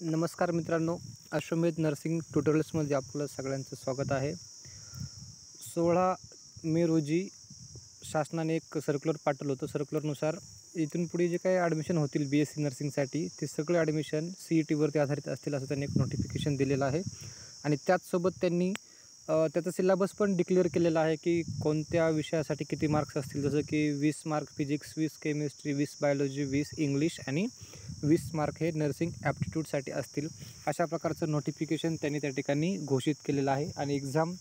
नमस्कार मित्रांनो अश्वमेध नर्सिंग ट्युटोरियल्समध्ये आपलं सगळ्यांचं स्वागत आहे. सोळा मे रोजी शासनाने एक सर्क्युलर पाठवलं होतं. सर्क्युलरनुसार इथून पुढे जे काही ॲडमिशन होतील बी एस सी नर्सिंगसाठी ते सगळे ॲडमिशन सी ई टीवरती आधारित असतील असं त्यांनी एक नोटिफिकेशन दिलेलं आहे. आणि त्याचसोबत त्यांनी त्याचा सिलेबस पण डिक्लेअर केलेला आहे की कोणत्या विषयासाठी किती मार्क्स असतील. जसं की वीस मार्क फिजिक्स वीस केमिस्ट्री वीस बायोलॉजी वीस इंग्लिश आणि वीस मार्क हे नर्सिंग ॲप्टिट्यूडसाठी असतील. अशा प्रकारचं नोटिफिकेशन त्यांनी त्या ठिकाणी घोषित केलेलं आहे. आणि एक्झाम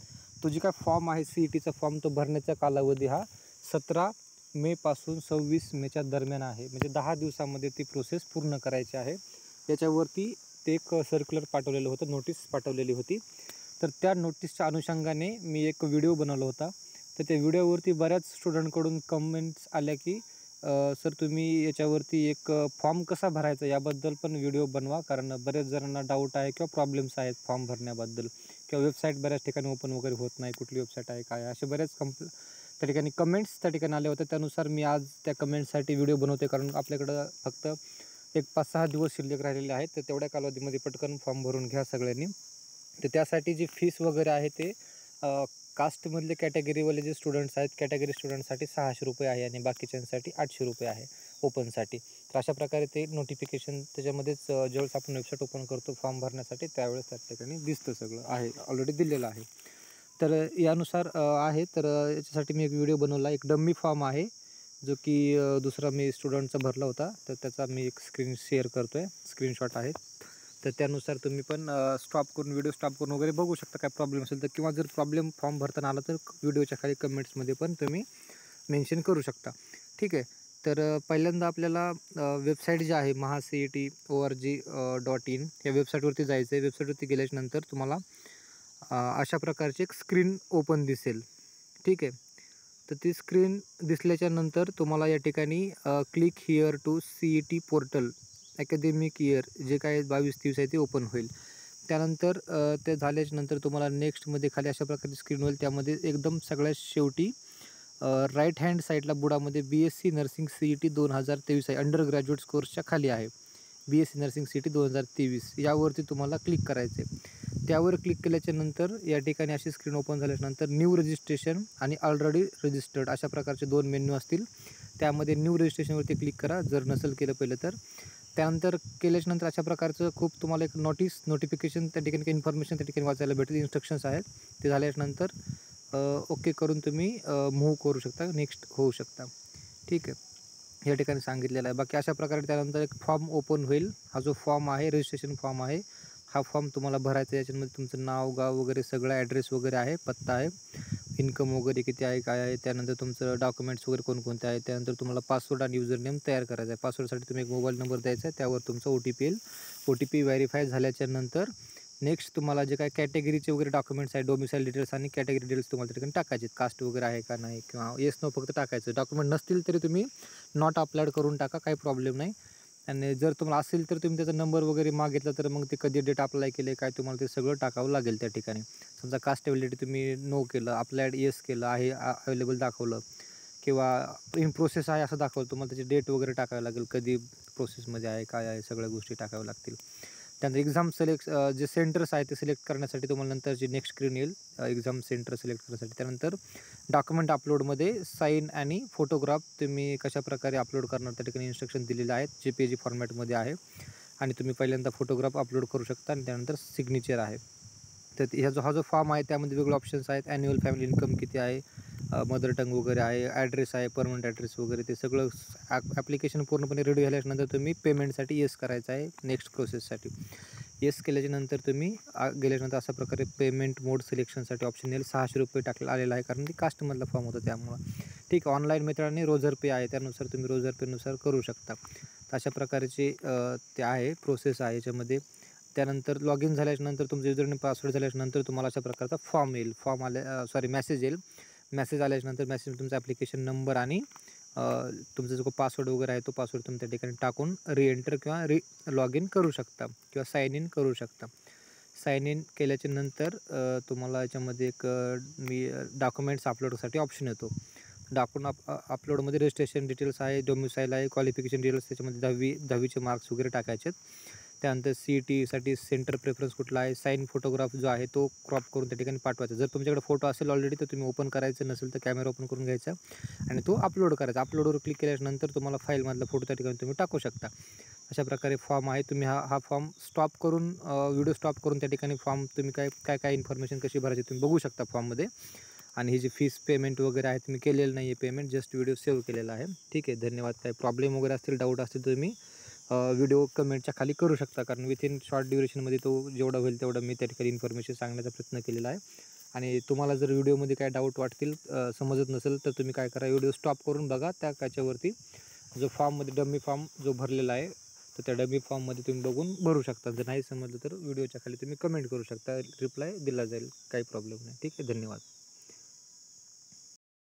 तो जी काय फॉर्म आहे सी ई टीचा फॉर्म तो भरण्याचा कालावधी हा सतरा मेपासून सव्वीस मेच्या दरम्यान आहे. म्हणजे दहा दिवसामध्ये ती प्रोसेस पूर्ण करायची आहे. याच्यावरती ते एक सर्क्युलर पाठवलेलं होतं नोटीस पाठवलेली होती. तर त्या नोटीसच्या अनुषंगाने मी एक व्हिडिओ बनवला होता. तर त्या व्हिडिओवरती बऱ्याच स्टुडंटकडून कमेंट्स आल्या की सर तुम्ही याच्यावरती एक फॉर्म कसा भरायचा याबद्दल पण व्हिडिओ बनवा. कारण बऱ्याच जणांना डाऊट आहे किंवा प्रॉब्लेम्स आहेत फॉर्म भरण्याबद्दल. किंवा वेबसाईट बऱ्याच ठिकाणी ओपन वगैरे होत नाही कुठली वेबसाईट आहे काय असे बऱ्याच कंप त्या ठिकाणी कमेंट्स त्या ठिकाणी आले होते. त्यानुसार मी आज त्या कमेंट्ससाठी व्हिडिओ बनवते कारण आपल्याकडं फक्त एक पाच सहा दिवस शिल्लक राहिलेले आहेत. तर तेवढ्या कालावधीमध्ये पटकन फॉर्म भरून घ्या सगळ्यांनी. तर त्यासाठी जी फीस वगैरे आहे ते कास्टमधले कॅटेगरीवाले जे स्टुडंट्स आहेत कॅटेगरी स्टुडंटसाठी सहाशे रुपये आहे आणि बाकीच्यांसाठी आठशे रुपये आहे ओपनसाठी. तर अशा प्रकारे ते नोटिफिकेशन त्याच्यामध्येच ज्यावेळेस आपण वेबसाईट ओपन करतो फॉर्म भरण्यासाठी त्यावेळेस त्या ठिकाणी दिसतं सगळं. आहे ऑलरेडी दिलेलं आहे. तर यानुसार आहे. तर याच्यासाठी मी एक व्हिडिओ बनवला. एक डम्मी फॉर्म आहे जो की दुसरा मी स्टुडंटचा भरला होता. तर त्याचा मी एक स्क्रीन शेअर करतो आहे स्क्रीनशॉट आहे. तर त्यानुसार तुम्ही पण स्टॉप करून व्हिडिओ स्टॉप करून वगैरे बघू शकता काय प्रॉब्लेम असेल तर. किंवा जर प्रॉब्लेम फॉर्म भरताना आला तर व्हिडिओच्या खाली कमेंट्समध्ये पण तुम्ही मेन्शन करू शकता. ठीक आहे? तर पहिल्यांदा आपल्याला वेबसाईट जी आहे Maha C E T O R G dot in या वेबसाईटवरती जायचं आहे. वेबसाईटवरती गेल्याच्यानंतर तुम्हाला अशा प्रकारची एक स्क्रीन ओपन दिसेल. ठीक आहे? तर ती स्क्रीन दिसल्याच्यानंतर तुम्हाला या ठिकाणी click here to C E T portal academic year जे काय बावीस तेवीस आहे ते ओपन होईल. त्यानंतर ते झाल्याच्यानंतर तुम्हाला नेक्स्टमध्ये खाली अशा प्रकारची स्क्रीन होईल. त्यामध्ये एकदम सगळ्यात शेवटी राईट हँड साईडला बुडामध्ये B S C nursing C E T दोन हजार तेवीस आहे. अंडर ग्रॅज्युएट कोर्सच्या खाली आहे. B S C nursing C E T दोन हजार तेवीस. यावरती तुम्हाला क्लिक करायचं आहे त्यावर क्लिक केल्याच्यानंतर या ठिकाणी अशी स्क्रीन ओपन झाल्यानंतर न्यू रजिस्ट्रेशन आणि ऑलरेडी रजिस्टर्ड अशा प्रकारचे दोन मेन्यू असतील. त्यामध्ये न्यू रजिस्ट्रेशनवरती क्लिक करा. जर नसेल केलं पहिलं तर. त्यानंतर केल्याच्यानंतर अशा प्रकारचं खूप तुम्हाला एक नोटीस नोटिफिकेशन त्या ठिकाणी काही इन्फॉर्मेशन त्या ठिकाणी वाचायला भेटेल. इन्स्ट्रक्शन्स आहेत ते झाल्याच्यानंतर ओके करून तुम्ही मूव्ह करू शकता. नेक्स्ट होऊ शकता. ठीक आहे. या ठिकाणी सांगितलेलं आहे. बाकी अशा प्रकारे त्यानंतर एक फॉर्म ओपन होईल. हा जो फॉर्म आहे रजिस्ट्रेशन फॉर्म आहे हा फॉर्म तुम्हाला भरायचा याच्यामध्ये तुमचं नाव गाव वगैरे सगळं ॲड्रेस वगैरे आहे पत्ता आहे. इन्कम वगैरे किती आहे काय आहे त्यानंतर तुमचं डॉक्युमेंट्स वगैरे कोणकोणते आहेत त्यानंतर तुम्हाला पासवर्ड आणि युजर नेम तयार करायचा आहे. पासवर्डसाठी तुम्ही एक मोबाईल नंबर द्यायचा आहे त्यावर तुमचा ओ टी पी येईल. ओ टी पी व्हेरीफाय झाल्याच्यानंतर नेक्स्ट तुम्हाला जे काय कॅटेगरीचे वगैरे डॉक्युमेंट्स आहे डोमिसाईल डिटेल्स आणि कॅटेगरी डिटेल्स तुम्हाला त्या ठिकाणी टाकायचे कास्ट वगैरे आहे का नाही किंवा येस नो फक्त टाकायचं. डॉक्युमेंट नसतील तरी तुम्ही नॉट अपलोड करून टाका काही प्रॉब्लेम नाही. आणि जर तुम्हाला असेल तर तुम्ही त्याचा नंबर वगैरे मागितला तर मग ते कधी डेट अप्लाय केले काय तुम्हाला ते सगळं टाकावं लागेल त्या ठिकाणी. समजा कास्ट तुम्ही नो केलं अप्लायड येस केलं आहे अवेलेबल दाखवलं किंवा इन प्रोसेस आहे असं दाखवलं तुम्हाला त्याची डेट वगैरे टाकावी लागेल कधी प्रोसेसमध्ये आहे काय आहे सगळ्या गोष्टी टाकाव्या लागतील. त्यानंतर एक्झाम सिलेक्ट जे सेंटर्स आहे ते सिलेक्ट करण्यासाठी तुम्हाला नंतर जी नेक्स्ट स्क्रीन येईल एक्झाम सेंटर सिलेक्ट करण्यासाठी. त्यानंतर डॉक्युमेंट अपलोडमध्ये साईन आणि फोटोग्राफ तुम्ही कशा प्रकारे अपलोड करणार त्या ठिकाणी इन्स्ट्रक्शन दिलेले आहेत जे पी जी फॉर्मॅटमध्ये आहे. आणि तुम्ही पहिल्यांदा फोटोग्राफ अपलोड करू शकता आणि त्यानंतर सिग्नेचर आहे. तर ह्या जो हा जो फॉर्म आहे त्यामध्ये वेगळे ऑप्शन्स आहेत. ॲन्युअल फॅमिली इन्कम किती आहे? मदर टंग वगैरे आहे ॲड्रेस आहे परमनंट ॲड्रेस वगैरे ते सगळं ॲप्लिकेशन पूर्णपणे रेडी झाल्यानंतर तुम्ही पेमेंटसाठी येस करायचं आहे नेक्स्ट प्रोसेससाठी येस केल्याच्यानंतर तुम्ही गेल्याच्यानंतर गेल्यानंतर अशा प्रकारे पेमेंट मोड सिलेक्शनसाठी ऑप्शन येईल सहाशे रुपये टाकलं आलेला आहे. कारण ती कास्टमधला फॉर्म होता त्यामुळं. ठीक आहे ऑनलाईन मेथडाने रोजर पे आहे. त्यानुसार तुम्ही रोजर पेनुसार करू शकता. तर अशा प्रकारचे ते आहे प्रोसेस आहे याच्यामध्ये. त्यानंतर लॉग इन झाल्याच्यानंतर तुमचं युजरने पासवर्ड झाल्याच्यानंतर तुम्हाला अशा प्रकारचा फॉर्म येईल. फॉर्म आल्या सॉरी मेसेज येईल. मेसेज आल्याच्यानंतर मेसेज तुमचा ॲप्लिकेशन नंबर आणि तुमचा जो पासवर्ड वगैरे आहे तो पासवर्ड तुम्ही त्या ठिकाणी टाकून रिएंटर किंवा री लॉग इन करू शकता किंवा साईन इन करू शकता. साईन इन केल्याच्यानंतर तुम्हाला याच्यामध्ये एक मी डॉक्युमेंट्स अपलोडसाठी ऑप्शन येतो. डॉक्युमेंट अप अपलोडमध्ये रजिस्ट्रेशन डिटेल्स आहे डोमिसाईल आहे क्वालिफिकेशन डिटेल्स त्याच्यामध्ये दहावी दहावीचे मार्क्स वगैरे टाकायचे आहेत त्यानंतर सी ई टीसाठी सेंटर प्रेफरन्स कुठला आहे? साईन फोटोग्राफ जो आहे तो क्रॉप करून त्या ठिकाणी पाठवायचा. जर तुमच्याकडे फोटो असेल ऑलरेडी तर तुम्ही ओपन करायचं नसेल तर कॅमेरा ओपन करून घ्यायचा आणि तो अपलोड करायचा. अपलोडवर क्लिक केल्यानंतर तुम्हाला फाईलमधला फोटो त्या ठिकाणी तुम्ही टाकू शकता. अशा प्रकारे फॉर्म आहे. तुम्ही हा हा फॉर्म स्टॉप करून व्हिडिओ स्टॉप करून त्या ठिकाणी फॉर्म तुम्ही काय काय काय इन्फॉर्मेशन कशी भरायची तुम्ही बघू शकता फॉर्ममध्ये आणि ही जी फीस पेमेंट वगैरे आहे तुम्ही केलेलं नाही आहे पेमेंट जस्ट व्हिडिओ सेव्ह केलेला आहे. ठीक आहे. धन्यवाद. काय प्रॉब्लेम वगैरे असतील डाऊट असतील तुम्ही व्हिडिओ कमेंटच्या खाली करू शकता. कारण विथिन शॉर्ट ड्युरेशनमध्ये तो जेवढा होईल तेवढं मी त्या ठिकाणी इन्फॉर्मेशन सांगण्याचा प्रयत्न केलेला आहे. आणि तुम्हाला जर व्हिडिओमध्ये काय डाऊट वाटतील समजत नसेल तर तुम्ही काय करा व्हिडिओ स्टॉप करून बघा. त्या त्याच्यावरती जो फॉर्ममध्ये डमी फॉर्म जो भरलेला आहे तर त्या डमी फॉर्ममध्ये तुम्ही बघून भरू शकता. जर नाही समजलं तर व्हिडिओच्या खाली तुम्ही कमेंट करू शकता. रिप्लाय दिला जाईल. काही प्रॉब्लेम नाही. ठीक आहे. धन्यवाद.